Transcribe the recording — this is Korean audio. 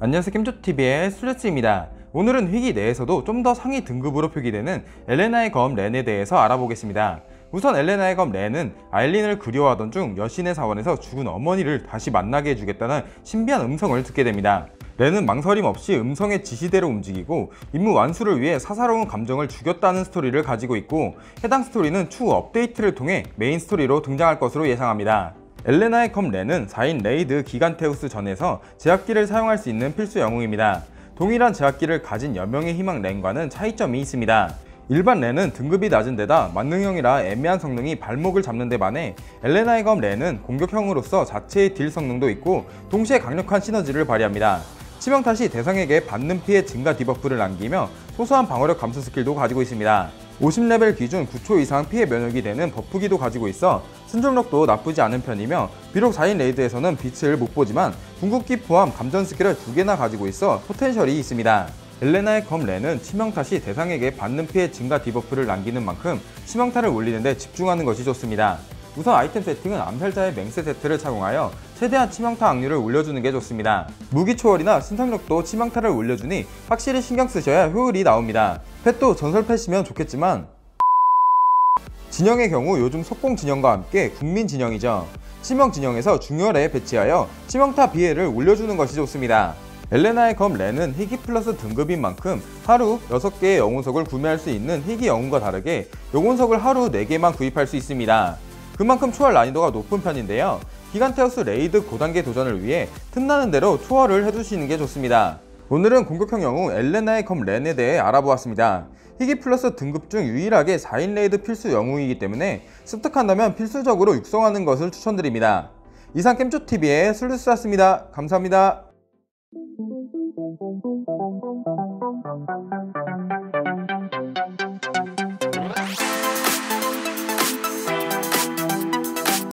안녕하세요. 겜조TV의 슬래츠입니다. 오늘은 희귀 내에서도 좀 더 상위 등급으로 표기되는 엘레나의 검 렌에 대해서 알아보겠습니다. 우선 엘레나의 검 렌은 아일린을 그리워하던 중 여신의 사원에서 죽은 어머니를 다시 만나게 해주겠다는 신비한 음성을 듣게 됩니다. 렌은 망설임 없이 음성의 지시대로 움직이고 임무 완수를 위해 사사로운 감정을 죽였다는 스토리를 가지고 있고 해당 스토리는 추후 업데이트를 통해 메인 스토리로 등장할 것으로 예상합니다 엘레나의 검 렌은 4인 raid 기간테우스 전에서 제압기를 사용할 수 있는 필수 영웅입니다. 동일한 제압기를 가진 여명의 희망 렌과는 차이점이 있습니다. 일반 렌은 등급이 낮은 데다 만능형이라 애매한 성능이 발목을 잡는 데 반해 엘레나의 검 렌은 공격형으로서 자체의 deal 성능도 있고 동시에 강력한 시너지를 발휘합니다. 치명타 시 대상에게 받는 피해 증가 debuff를 남기며 소소한 방어력 감소 스킬도 가지고 있습니다. 50레벨 기준 9초 이상 피해 면역이 되는 buff기도 가지고 있어 생존력도 나쁘지 않은 편이며 비록 4인 raid에서는 빛을 못 보지만 궁극기 포함 감전 스킬을 두 개나 가지고 있어 potential이 있습니다. 엘레나의 검 렌은 치명타 시 대상에게 받는 피해 증가 debuff를 남기는 만큼 치명타를 올리는데 집중하는 것이 좋습니다. 우선 아이템 세팅은 암살자의 맹세 세트를 착용하여 최대한 치명타 확률을 올려주는 게 좋습니다. 무기 초월이나 신상력도 치명타를 올려주니 확실히 신경 쓰셔야 효율이 나옵니다. pet도 전설 pet이면 좋겠지만 진영의 경우 요즘 속공 진영과 함께 국민 진영이죠. 치명 진영에서 중열에 배치하여 치명타 피해를 올려주는 것이 좋습니다. 엘레나의 검 렌은 희귀 플러스 등급인 만큼 하루 6개의 영혼석을 구매할 수 있는 희귀 영웅과 다르게 영혼석을 하루 4개만 구입할 수 있습니다. 그만큼 초월 난이도가 높은 편인데요. 기간테우스 raid 고단계 도전을 위해 틈나는 대로 초월을 해주시는 게 좋습니다. 오늘은 공격형 영웅 엘레나의 검 렌에 대해 알아보았습니다. 희귀 플러스 등급 중 유일하게 4인 raid 필수 영웅이기 때문에 습득한다면 필수적으로 육성하는 것을 추천드립니다. 이상 겜초TV의 슬루스였습니다. 감사합니다.